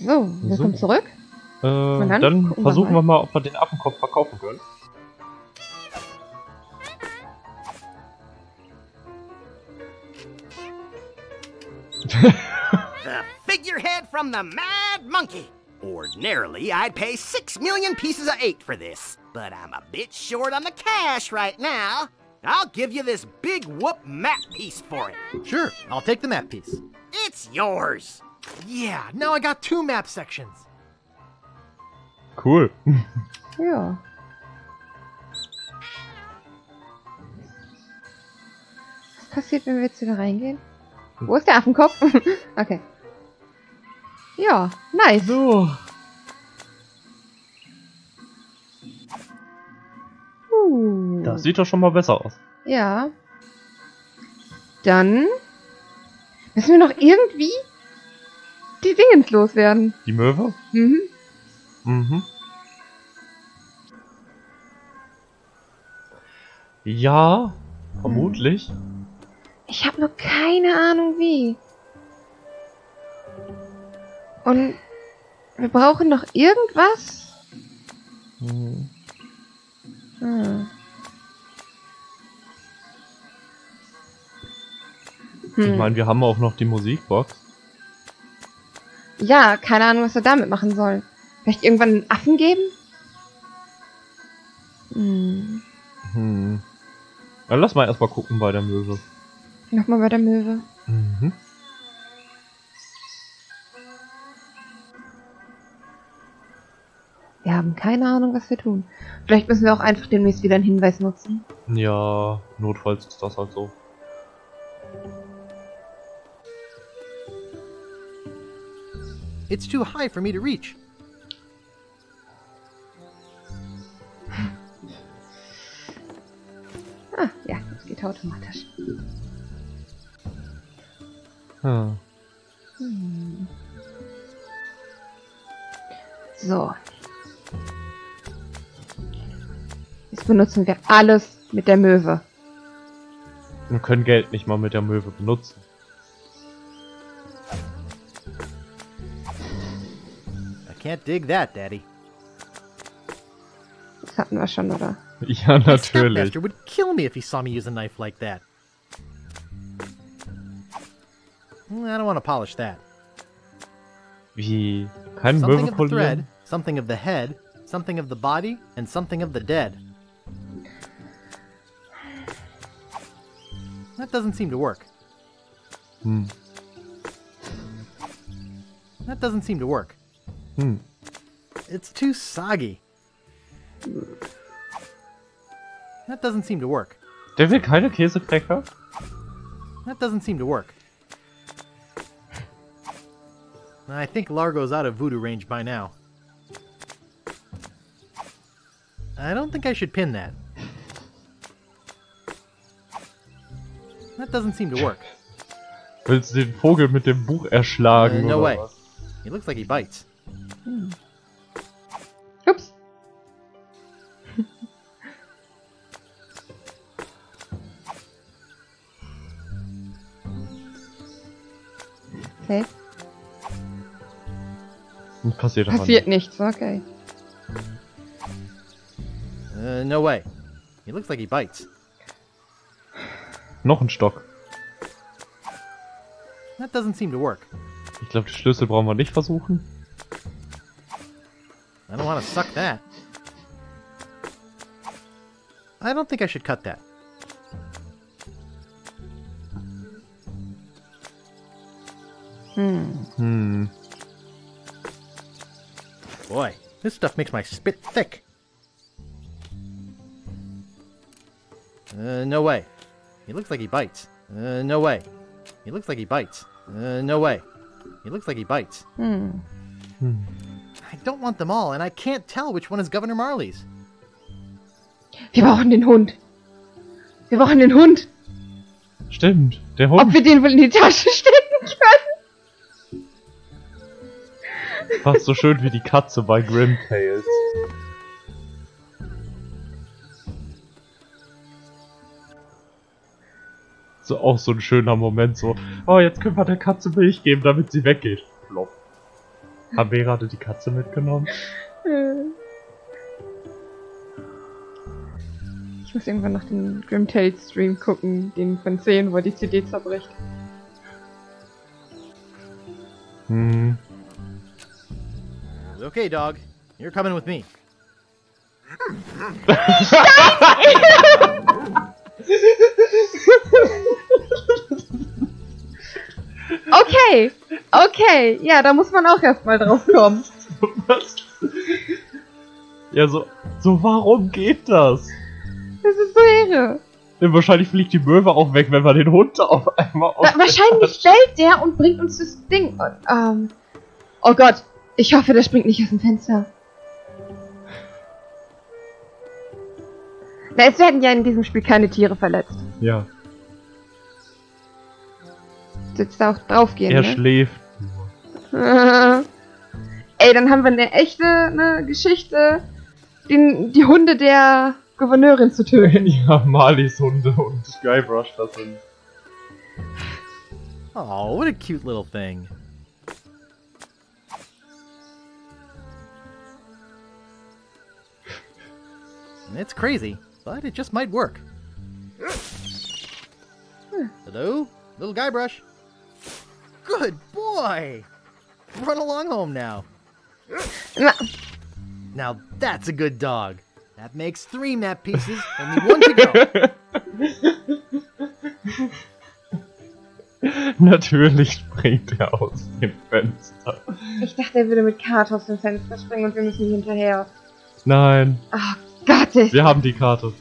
So, wir So. kommen zurück. Äh, dann dann gucken wir versuchen mal. wir mal, ob wir den Affenkopf verkaufen können. The figurehead from the Mad Monkey. Ordinarily, I'd pay six million pieces of eight for this, but I'm a bit short on the cash right now. I'll give you this big whoop map piece for it. Sure, I'll take the map piece. It's yours. Yeah, now I got two map sections. Cool. Ja. Was passiert, wenn wir jetzt wieder reingehen? Wo ist der Affenkopf? okay. Ja, nice. So. Uh, Das sieht doch schon mal besser aus. ja. Dann müssen wir noch irgendwie die Dingens loswerden. Die Möwe? Mhm. Mhm. Ja, vermutlich. Ich habe noch keine Ahnung wie. Und wir brauchen noch irgendwas. Hm. Hm. Ich meine, wir haben auch noch die Musikbox. Ja, keine Ahnung, was wir damit machen sollen. Vielleicht irgendwann einen Affen geben? Hm. Hm. Dann lass mal erstmal gucken bei der Möwe. Nochmal bei der Möwe. Mhm. Wir haben keine Ahnung, was wir tun. Vielleicht müssen wir auch einfach demnächst wieder einen Hinweis nutzen. Ja, notfalls ist das halt so. It's too high for me to reach. Ah, ja, das geht automatisch. Hm. Hm. So. Jetzt benutzen wir alles mit der Möwe. Wir können Geld nicht mal mit der Möwe benutzen. Can't dig that, Daddy. Das hatten wir schon, oder? Ja, My natürlich. stepmaster would kill me if he saw me use a knife like that. Mm, I don't want to polish that. Wie? Kein Something of the thread, something of the head, something of the body, and something of the dead. That doesn't seem to work. Hm. That doesn't seem to work. Hm. It's too soggy. That doesn't seem to work. Der will keine Käsecracker? That doesn't seem to work. I think Largo's out of voodoo range by now. I don't think I should pin that. That doesn't seem to work. Willst du den Vogel mit dem Buch erschlagen? Uh, no oder way. was? He looks like he bites. Passiert aber passiert nicht. nichts, okay. Uh, no way. He looks like he bites. Noch ein Stock. That doesn't seem to work. Ich glaube, die Schlüssel brauchen wir nicht versuchen. I don't want to suck that. I don't think I should cut that. Hm. Hm. Boy, this stuff makes my spit thick. Uh, no way. He looks like he bites. Uh, no way. He looks like he bites. Uh, no way. He looks like he bites. Hm. Hm. I don't want them all, and I can't tell which one is Governor Marley's. Wir brauchen den Hund. Wir brauchen den Hund. Stimmt. Der Hund. Ob wir den wohl in die Tasche stecken können? Fast so schön wie die Katze bei Grim Tales. So auch so ein schöner Moment, so, oh, jetzt können wir der Katze Milch geben, damit sie weggeht. Plop. Haben wir gerade die Katze mitgenommen? Ich muss irgendwann noch den Grim Tales Stream gucken, den von 10, wo er die CD zerbricht. Hm. Okay, dog. You're coming with me. Okay, okay, ja, da muss man auch erstmal drauf kommen. Was? Ja, so, so warum geht das? Das ist so irre. Denn wahrscheinlich fliegt die Möwe auch weg, wenn wir den Hund auf einmal Wa wahrscheinlich bellt der und bringt uns das Ding. Und, ähm, oh Gott, ich hoffe, der springt nicht aus dem Fenster. Na, es werden ja in diesem Spiel keine Tiere verletzt. Ja, Jetzt da auch draufgehen, er ne? schläft. Ey, dann haben wir eine echte ne, Geschichte, den, die Hunde der Gouverneurin zu töten. ja, Marlies Hunde und Skybrush, das sind. Oh, what a cute little thing. It's crazy, but it just might work. Hello? Little Guybrush? Good boy! Run along home now. Now that's a good dog. That makes three map pieces, only one to go. Natürlich springt er aus dem Fenster. ich dachte, er würde mit Karte aus dem Fenster springen und wir müssen hier hinterher. Nein, Oh Ist wir haben die Karte.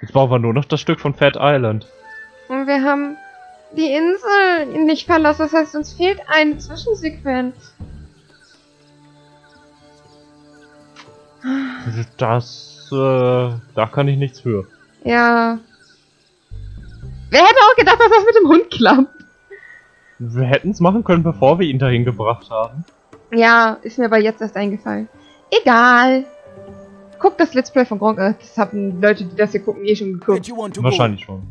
Jetzt brauchen wir nur noch das Stück von Fat Island. Und wir haben die Insel nicht verlassen. Das heißt, uns fehlt eine Zwischensequenz. Das, äh, da kann ich nichts für. Ja. Wer hätte auch gedacht, dass das mit dem Hund klappt? Wir hätten es machen können, bevor wir ihn dahin gebracht haben. Ja, ist mir aber jetzt erst eingefallen. Egal. Guck das Let's Play von Gronk. Das haben Leute, die das hier gucken, eh schon geguckt. Wahrscheinlich schon.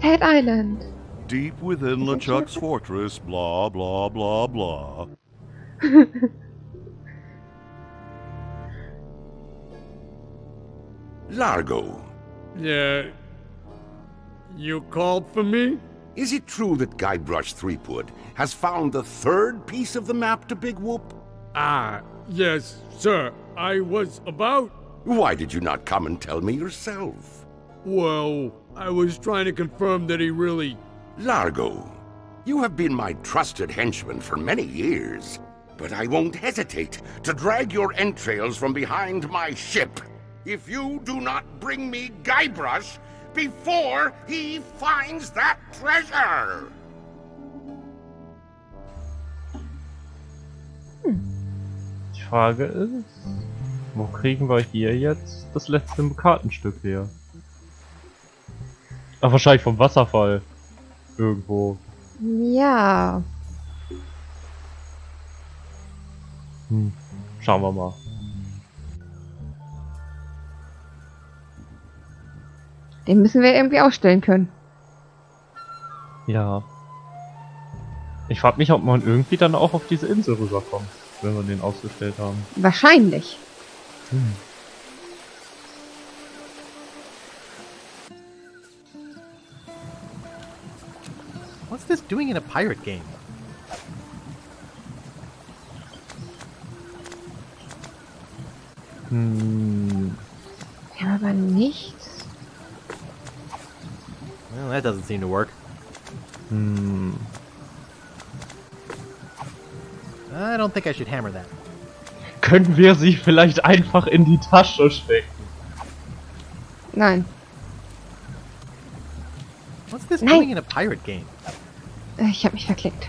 Fat Island. Deep within LeChuck's fortress, blah, blah, blah, blah. Largo, Yeah. You called for me? Is it true that Guybrush Threepwood has found the third piece of the map to Big Whoop? Ah, yes, sir. I was about. Why did you not come and tell me yourself? Well, I was trying to confirm that he really. Largo, you have been my trusted henchman for many years, but I won't hesitate to drag your entrails from behind my ship if you do not bring me Guybrush before he finds that treasure. Die Frage ist, wo kriegen wir hier jetzt das letzte Kartenstück her? Ach, wahrscheinlich vom Wasserfall. Irgendwo. Ja. Hm. Schauen wir mal. Den müssen wir irgendwie ausstellen können. Ja. Ich frag mich, ob man irgendwie dann auch auf diese Insel rüberkommt, wenn wir den ausgestellt haben. Wahrscheinlich. Hm. What's this doing in a pirate game? Hm. Wir haben aber nichts. Well, that doesn't seem to work. Hm. I don't think I should hammer that. Können wir sie vielleicht einfach in die Tasche stecken? Nein. What's this Nein. doing in a pirate game? Äh, Ich habe mich verklickt.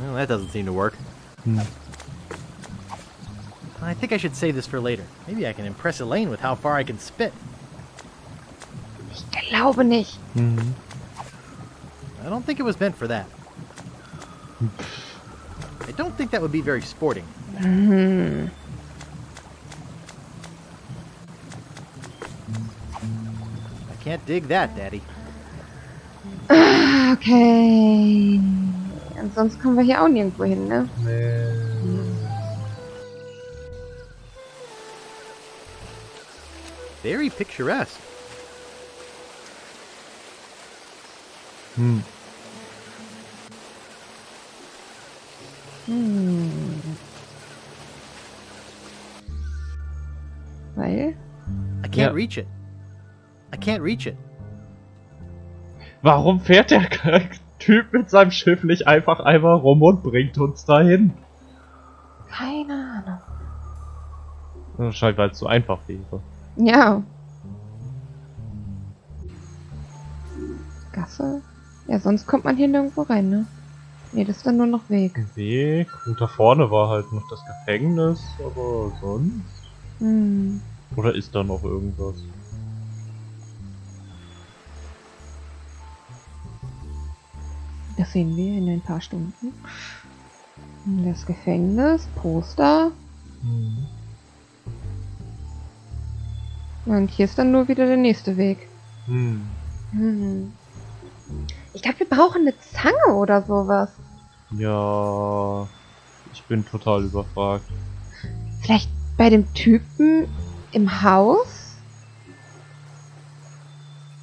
Well, that doesn't seem to work. Hm. I think I should save this for later. Maybe I can impress Elaine with how far I can spit. Ich glaube nicht. Hm. I don't think it was meant for that. I don't think that would be very sporting. Mm. I can't dig that, Daddy. Ah, Okay. Und sonst kommen wir hier auch nirgendwo hin, ne? Nee. Very picturesque. Hm. Hm. Weil? I can't Yeah. reach it. I can't reach it. Warum fährt der Typ mit seinem Schiff nicht einfach einmal rum und bringt uns dahin? Keine Ahnung. Wahrscheinlich, weil es so einfach wäre. Ja. Gasse? Ja, sonst kommt man hier nirgendwo rein, ne? Ne, das ist dann nur noch Weg. Weg. Und da vorne war halt noch das Gefängnis, aber sonst. Hm. Oder ist da noch irgendwas? Das sehen wir in ein paar Stunden. Das Gefängnis, Poster. Hm. Und hier ist dann nur wieder der nächste Weg. Hm. Hm. Ich glaube, wir brauchen eine Zange oder sowas. Ja. Ich bin total überfragt. Vielleicht bei dem Typen im Haus?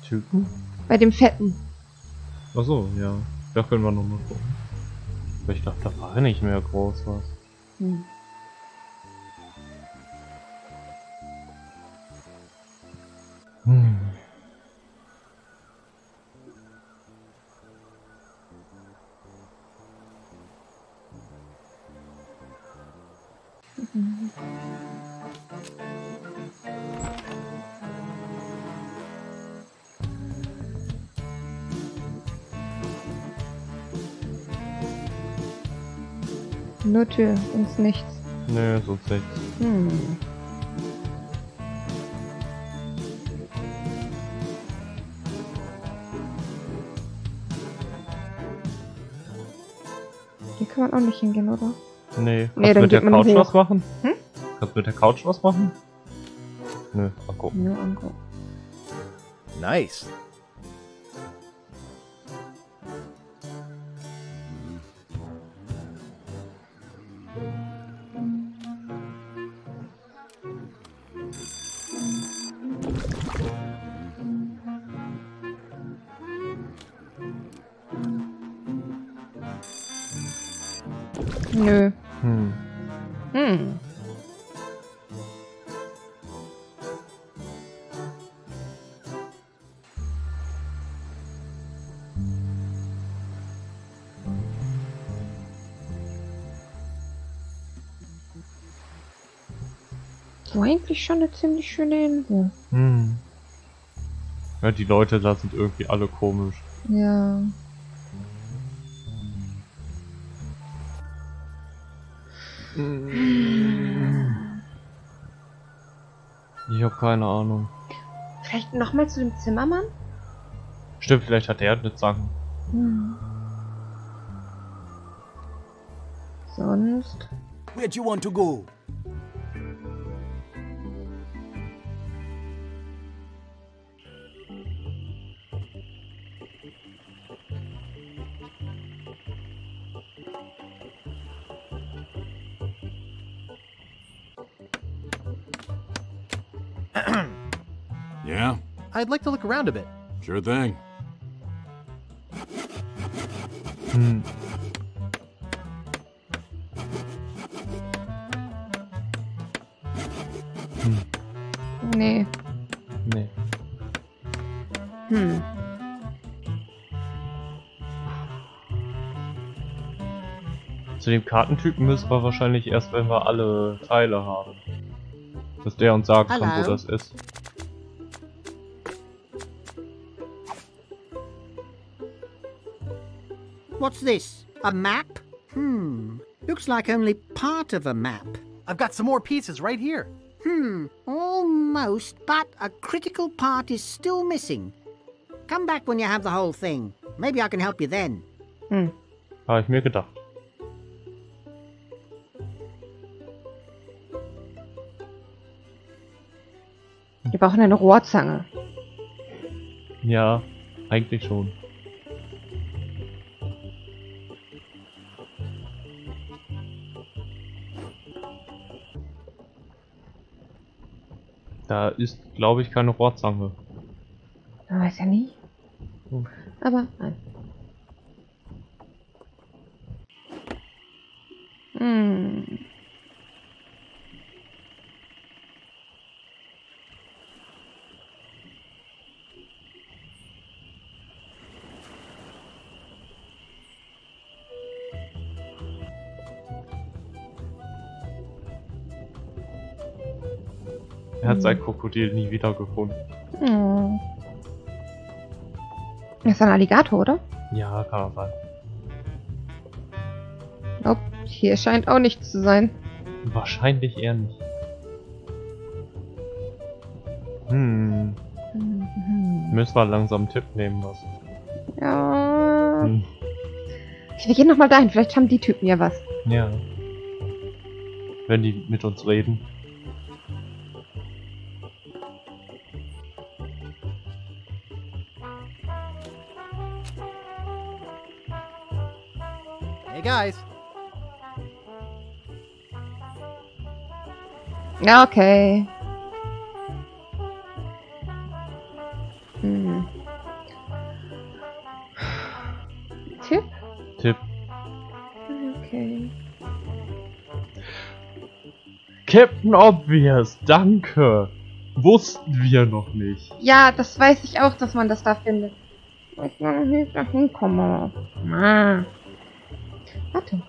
Typen? Bei dem Fetten. Achso, ja. Da können wir noch mal gucken. Aber ich dachte, da war nicht mehr groß was. Hm. Hm. Nur Tür, sonst nichts. Nö, sonst nichts. Hm. Kann man auch nicht hingehen, oder? Nee. Kannst Nee, du mit der Couch hoch. was machen? Hm? Kannst du mit der Couch was machen? Nö, mal gucken. Nur angucken. Nice. Nö. Hm. Hm. So eigentlich schon eine ziemlich schöne Insel. Hm. Ja, die Leute da sind irgendwie alle komisch. Ja. Habe keine Ahnung. Vielleicht nochmal zu dem Zimmermann? Stimmt, vielleicht hat er eine Zange. Hm. Sonst. Where'd you want to go? I'd like to look around a bit. sure thing. Hm. Nee. Nee. Hm. Zu dem Kartentypen müssen wir wahrscheinlich erst, wenn wir alle Teile haben. Dass der uns sagen kann, wo das ist. What's this? A map? Hmm. Looks like only part of a map. I've got some more pieces right here. Hmm. Almost, but a critical part is still missing. Come back when you have the whole thing. Maybe I can help you then. Hm. Habe ich mir gedacht. Wir brauchen eine Rohrzange. Ja, eigentlich schon. Da ist, glaube ich, keine Rohrzange. Man weiß ja nie. Hm. Aber nein. Er hat sein Hm. Krokodil nie wieder gefunden. Hm. Das ist ein Alligator, oder? Ja, kann er sein. Nope. Hier scheint auch nichts zu sein. Wahrscheinlich eher nicht. Hm, Mhm. müssen wir langsam einen Tipp nehmen, was. Ja. Hm, Wir gehen nochmal dahin. Vielleicht haben die Typen ja was. ja. Wenn die mit uns reden. Hey guys, Ja, okay. Hm. Tipp? Tipp. Okay. Captain Obvious, danke. Wussten wir noch nicht. Ja, das weiß ich auch, dass man das da findet. Ich will nicht da hinkommen. Ah. Warte.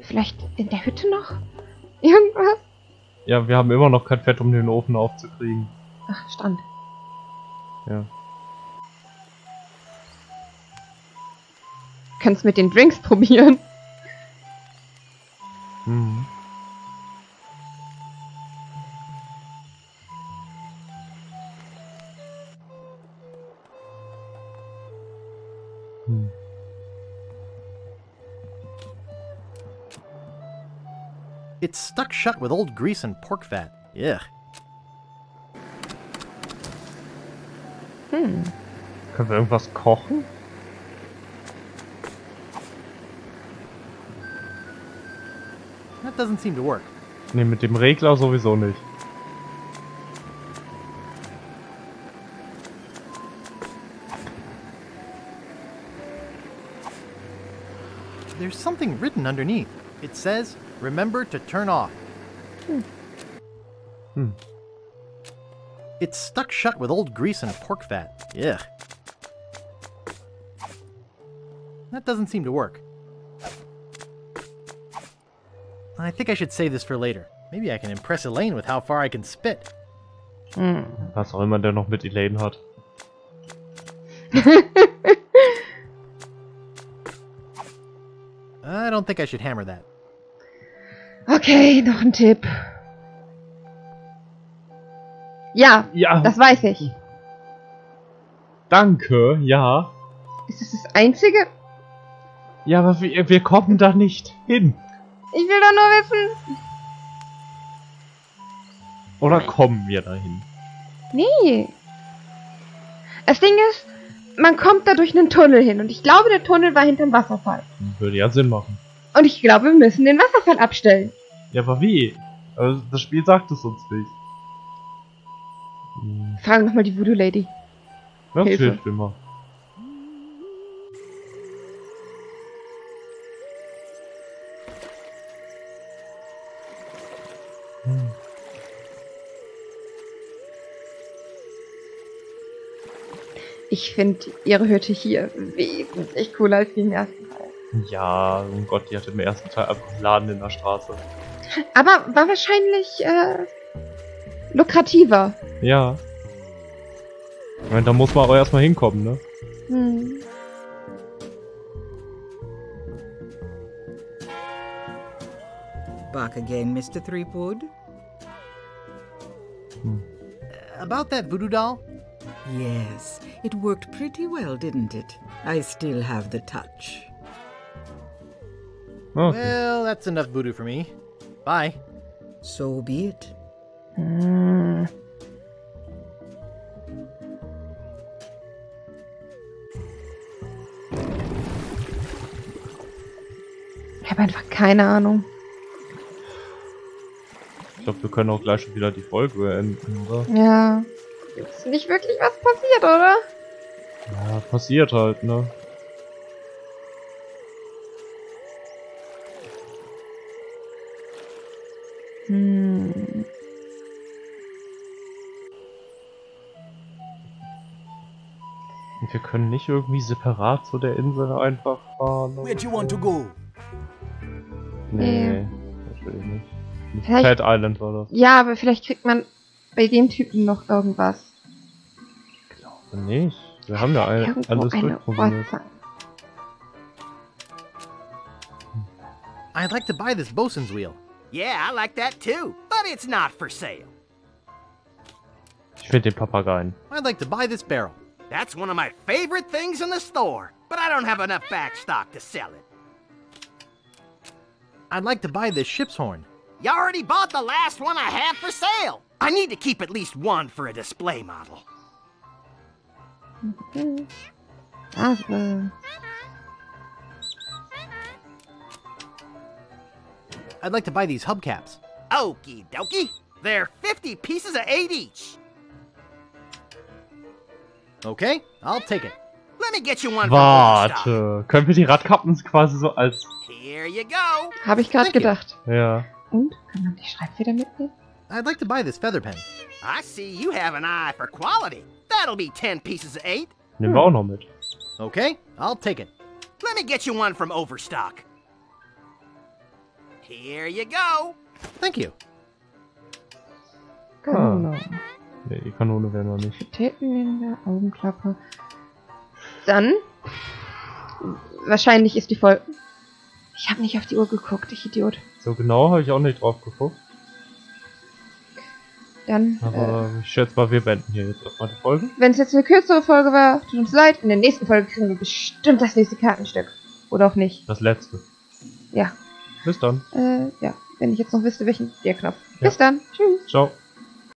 Vielleicht in der Hütte noch? Irgendwas? Ja, wir haben immer noch kein Fett, um den Ofen aufzukriegen. Ach, Stand. Ja. Könnt's mit den Drinks probieren. It's stuck shut with old grease and pork fat. Ugh. Hm. Können wir irgendwas kochen? That doesn't seem to work. Ne, mit dem Regler sowieso nicht. There's something written underneath. It says, remember to turn off. Hmm. Hmm. It's stuck shut with old grease and pork fat. Ugh. That doesn't seem to work. I think I should save this for later. Maybe I can impress Elaine with how far I can spit. Hm. Was auch immer der noch mit Elaine hat. I don't think I should hammer that. Okay, noch ein Tipp. Ja, Ja, das weiß ich. danke, ja. Ist das das Einzige? Ja, aber wir, wir kommen da nicht hin. Ich will doch nur wissen. Oder kommen wir dahin? Nee. Das Ding ist, man kommt da durch einen Tunnel hin und ich glaube, der Tunnel war hinterm Wasserfall. Würde ja Sinn machen. Und ich glaube, wir müssen den Wasserfall abstellen. Ja, aber wie? Also, das Spiel sagt es uns nicht. Hm, Fragen nochmal die Voodoo Lady. Das Hilfe. hilft immer. Hm. Ich finde ihre Hütte hier wesentlich cooler als die im ersten Teil. Ja, oh Gott, die hatte im ersten Teil einfach einen Laden in der Straße. Aber war wahrscheinlich äh, lukrativer. Ja. Ich meine, da muss man aber erstmal hinkommen, ne? Hm. Back again, Mr. Threepwood? About that voodoo doll? Yes, it worked pretty well, didn't it? I still have the touch. Okay. Well, that's enough voodoo for me. Bye. So be it. Hm. Ich habe einfach keine Ahnung. Ich glaube, wir können auch gleich schon wieder die Folge beenden, oder? Ja. Ist nicht wirklich was passiert, oder? Ja, passiert halt, ne? Hm. Und wir können nicht irgendwie separat zu der Insel einfach fahren. oder Where'd you want to go? Nee, natürlich nicht. Nicht Vielleicht- Cat Island war das. Ja, aber vielleicht kriegt man bei dem Typen noch irgendwas. Nicht. Wir haben ja ein, alles eine durchprobiert. I'd like to buy this bosun's wheel. Yeah, I like that too, but it's not for sale. Ich finde den Papageien. I'd like to buy this barrel. That's one of my favorite things in the store, but I don't have enough back stock to sell it. I'd like to buy this ship's horn. You already bought the last one I have for sale. I need to keep at least one for a display model. Mm-hmm. Hm. Also. I'd like to buy these hubcaps. Okie dokie. They're 50 pieces of eight each. Okay, I'll take it. Let me get you one from Overstock. Warte. Können wir die Radkappen quasi so als. Here you go. Habe ich gerade Thank you. gedacht. Ja. Und? Kann man die Schreibfeder mitnehmen? I'd like to buy this feather pen. I see you have an eye for quality. That'll be 10 pieces of eight. Nehmen wir auch noch mit. Okay, I'll take it. Let me get you one from Overstock. Here you go. Thank you. Genau. Nee, die Kanone wäre noch nicht. Täten in der Augenklappe. Dann. Wahrscheinlich ist die Folge. Ich habe nicht auf die Uhr geguckt, ich Idiot. So genau habe ich auch nicht drauf geguckt. Dann, äh, Aber ich schätze mal, wir beenden hier jetzt erstmal die Folge. wenn es jetzt eine kürzere Folge war, tut uns leid. In der nächsten Folge kriegen wir bestimmt das nächste Kartenstück. Oder auch nicht. Das letzte. Ja. Bis dann. Äh, ja. Wenn ich jetzt noch wüsste, welchen der Knopf. Ja. Bis dann. Tschüss. Ciao.